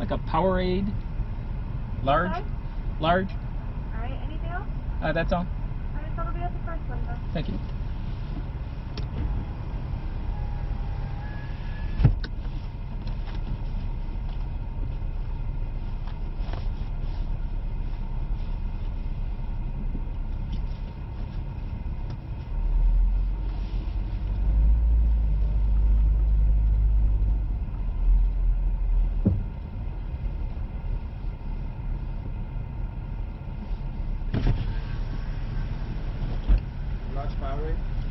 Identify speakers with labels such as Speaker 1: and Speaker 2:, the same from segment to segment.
Speaker 1: Like a Powerade, large,
Speaker 2: Okay.
Speaker 1: large.
Speaker 2: All right. Anything else?
Speaker 1: Uh, that's all.
Speaker 2: All right. That'll be at the first window.
Speaker 1: Thank you.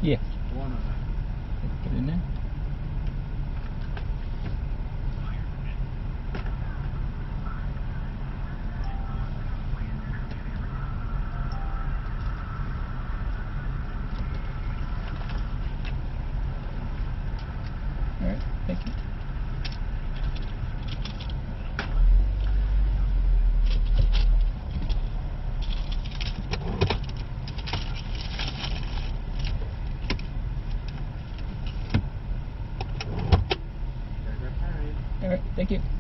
Speaker 1: Yeah.
Speaker 3: One of them.
Speaker 1: Get in there. All right. Thank you.
Speaker 3: There's our Powerade.
Speaker 1: All right. Thank you.